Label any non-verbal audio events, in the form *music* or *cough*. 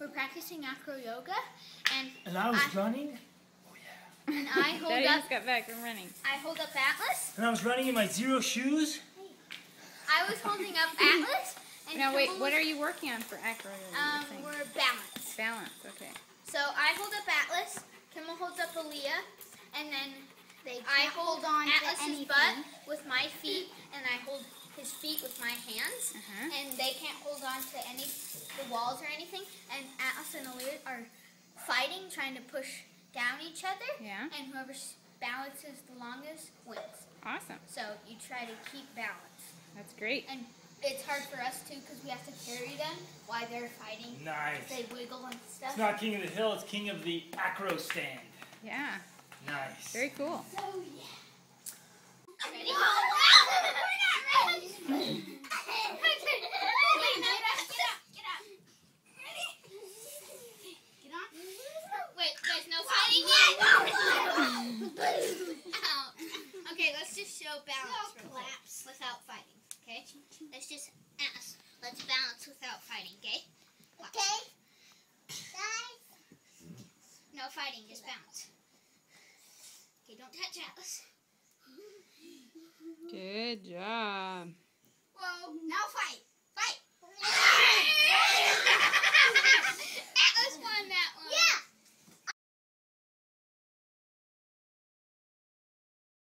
we're practicing acro yoga, and And I was I- running. Oh yeah. And I *laughs* hold Daddy up just got back from running. I hold up Atlas. And I was running in my Xero shoes. I was holding up *laughs* Atlas. And Now wait, what are you working on for acro? yoga, Um, we're balance. Balance. Okay. So I hold up Atlas. Kimmel holds up Aaliyah, and then They I hold on Atlas's anything. butt with my feet, and I hold his feet with my hands. Uh-huh. And they can't hold on to any the walls or anything. And Atlas and Aaliyah are fighting, trying to push down each other. Yeah. And whoever balances the longest wins. Awesome. So you try to keep balance. That's great. And it's hard for us too because we have to carry them while they're fighting. Nice. They wiggle and stuff. It's not King of the Hill, it's King of the Acro Stand. Yeah. Nice. Very cool. So yeah. Ready? Wait, there's no fighting yet? Ow. Oh. Okay, let's just show balance real quick without fighting. Okay? Let's just ask. Let's balance without fighting, okay? Watch. No fighting, just balance. Okay, don't touch Atlas. Good job. Whoa, now fight.